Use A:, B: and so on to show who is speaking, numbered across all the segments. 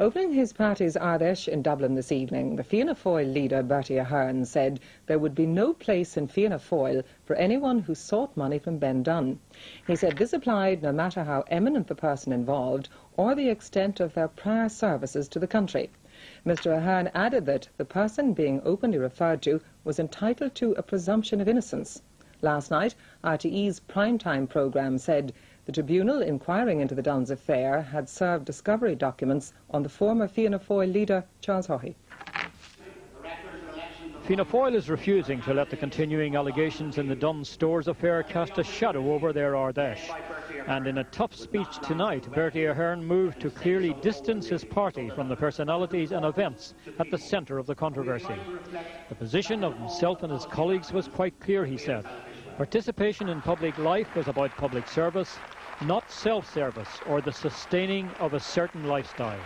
A: Opening his party's Ard Fheis in Dublin this evening, the Fianna Fáil leader Bertie Ahern said there would be no place in Fianna Fáil for anyone who sought money from Ben Dunne. He said this applied no matter how eminent the person involved or the extent of their prior services to the country. Mr Ahern added that the person being openly referred to was entitled to a presumption of innocence. Last night, RTE's primetime programme said the tribunal inquiring into the Dunnes affair had served discovery documents on the former Fianna Fáil leader, Charles Haughey.
B: Fianna Fáil is refusing to let the continuing allegations in the Dunnes Stores affair cast a shadow over their Ard Fheis. And in a tough speech tonight, Bertie Ahern moved to clearly distance his party from the personalities and events at the centre of the controversy. The position of himself and his colleagues was quite clear, he said. Participation in public life was about public service, not self-service or the sustaining of a certain lifestyle.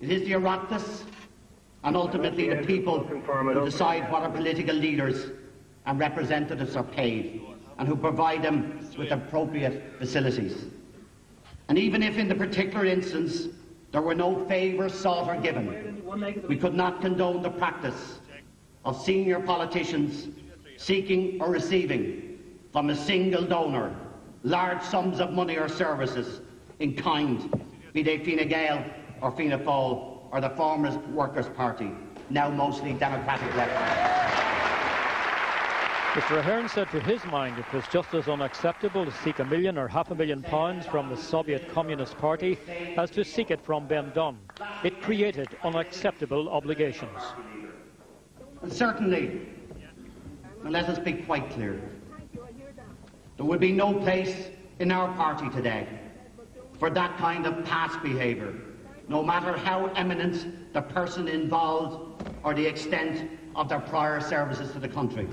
C: It is the Oireachtas and ultimately the people who decide what our political leaders and representatives are paid and who provide them with appropriate facilities. And even if in the particular instance there were no favours sought or given, we could not condone the practice of senior politicians seeking or receiving from a single donor large sums of money or services in kind, be they Fine Gael or Fianna Fáil or the former Workers' Party, now mostly Democratic left.
B: Mr Ahern said to his mind it was just as unacceptable to seek a million or half a million pounds from the Soviet Communist Party as to seek it from Ben Dunne. It created unacceptable obligations.
C: And certainly, and let us be quite clear, there would be no place in our party today for that kind of past behaviour, no matter how eminent the person involved or the extent of their prior services to the country.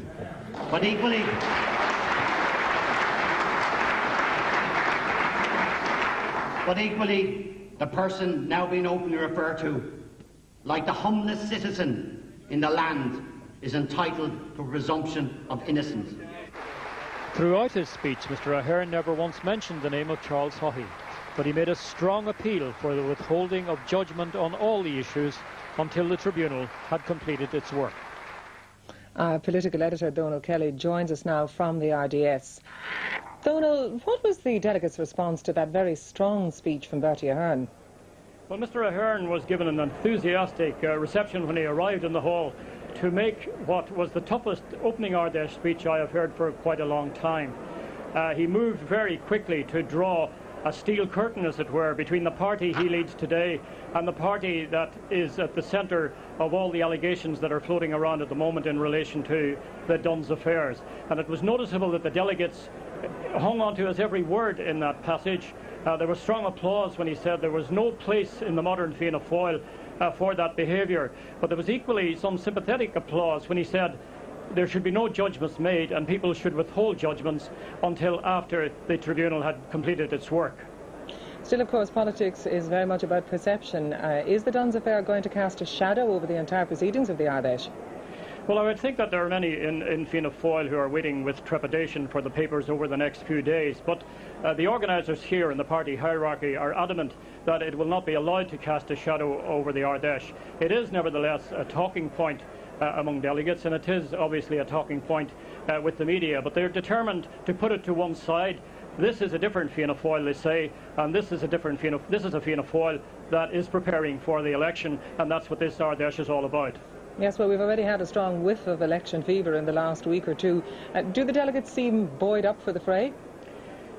C: But equally, but equally, the person now being openly referred to, like the humblest citizen in the land, is entitled to a presumption of innocence.
B: Throughout his speech, Mr Ahern never once mentioned the name of Charles Haughey, but he made a strong appeal for the withholding of judgment on all the issues until the tribunal had completed its work.
A: Our political editor, Donal Kelly, joins us now from the RDS. Donal, what was the delegates' response to that very strong speech from Bertie Ahern?
B: Well, Mr Ahern was given an enthusiastic uh, reception when he arrived in the hall to make what was the toughest opening Ard Fheis speech I have heard for quite a long time. Uh, he moved very quickly to draw a steel curtain, as it were, between the party he leads today and the party that is at the centre of all the allegations that are floating around at the moment in relation to the Dunnes affairs. And it was noticeable that the delegates hung on to his every word in that passage. Uh, there was strong applause when he said there was no place in the modern Fianna Fáil uh, for that behaviour. But there was equally some sympathetic applause when he said there should be no judgments made and people should withhold judgments until after the tribunal had completed its work.
A: Still, of course, politics is very much about perception. Uh, is the Dunnes affair going to cast a shadow over the entire proceedings of the Ard Fheis?
B: Well, I would think that there are many in, in Fianna Fáil who are waiting with trepidation for the papers over the next few days. But uh, the organisers here in the party hierarchy are adamant that it will not be allowed to cast a shadow over the Ard Fheis. It is nevertheless a talking point uh, among delegates, and it is obviously a talking point uh, with the media. But they're determined to put it to one side. This is a different Fianna Fáil, they say, and this is a different Fianna. This is a Fianna Fáil that is preparing for the election, and that's what this Ard Fheis is all about.
A: Yes, well, we've already had a strong whiff of election fever in the last week or two. Uh, do the delegates seem buoyed up for the fray?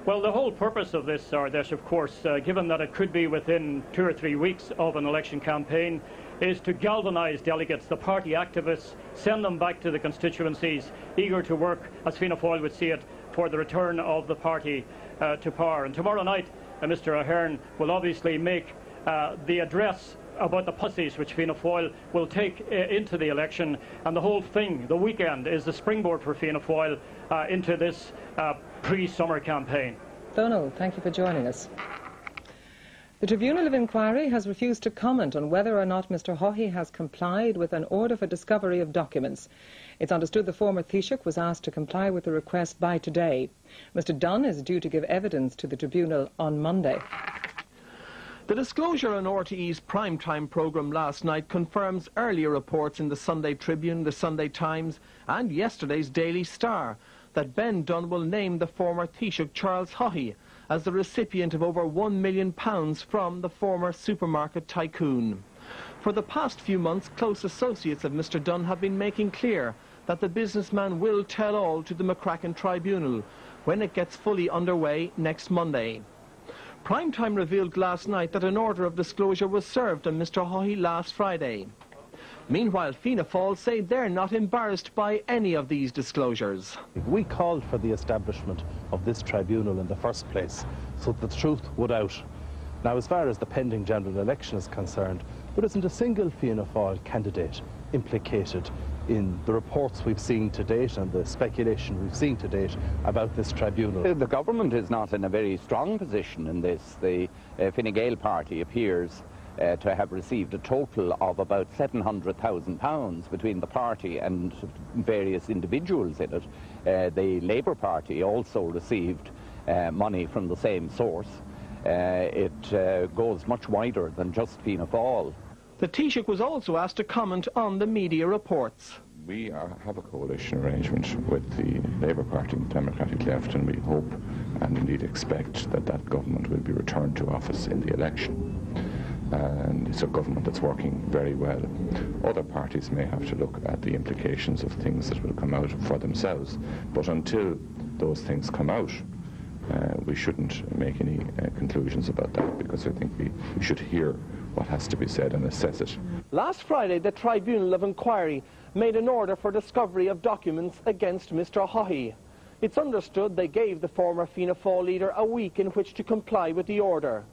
B: Well, the whole purpose of this Ard Fheis, of course, uh, given that it could be within two or three weeks of an election campaign, is to galvanise delegates, the party activists, send them back to the constituencies, eager to work, as Fianna Fáil would see it, for the return of the party uh, to power. And tomorrow night, uh, Mr Ahern will obviously make uh, the address about the policies which Fianna Fáil will take uh, into the election. And the whole thing, the weekend, is the springboard for Fianna Fáil uh, into this uh, pre-summer campaign.
A: Donal, thank you for joining us. The Tribunal of Inquiry has refused to comment on whether or not Mr Haughey has complied with an order for discovery of documents. It's understood the former Taoiseach was asked to comply with the request by today. Mr Dunne is due to give evidence to the Tribunal on Monday.
D: The disclosure on RTE's primetime programme last night confirms earlier reports in the Sunday Tribune, the Sunday Times and yesterday's Daily Star that Ben Dunne will name the former Taoiseach Charles Haughey as the recipient of over £1 million from the former supermarket tycoon. For the past few months, close associates of Mr Dunne have been making clear that the businessman will tell all to the McCracken Tribunal when it gets fully underway next Monday. Primetime revealed last night that an order of disclosure was served on Mr Haughey last Friday. Meanwhile, Fianna Fáil say they're not embarrassed by any of these disclosures.
E: We called for the establishment of this tribunal in the first place so that the truth would out. Now, as far as the pending general election is concerned, there isn't a single Fianna Fáil candidate implicated in the reports we've seen to date and the speculation we've seen to date about this tribunal.
F: The government is not in a very strong position in this. The uh, Fine Gael party appears uh, to have received a total of about £700,000 between the party and various individuals in it. Uh, the Labour Party also received uh, money from the same source. Uh, it uh, goes much wider than just Fianna Fáil.
D: The Taoiseach was also asked to comment on the media reports.
G: We are, have a coalition arrangement with the Labour Party and Democratic Left, and we hope and indeed expect that that government will be returned to office in the election. And it's a government that's working very well. Other parties may have to look at the implications of things that will come out for themselves, but until those things come out, uh, we shouldn't make any uh, conclusions about that because I think we should hear what has to be said and assess it.
D: Last Friday, the Tribunal of Inquiry made an order for discovery of documents against Mr Haughey. It's understood they gave the former Fianna Fáil leader a week in which to comply with the order.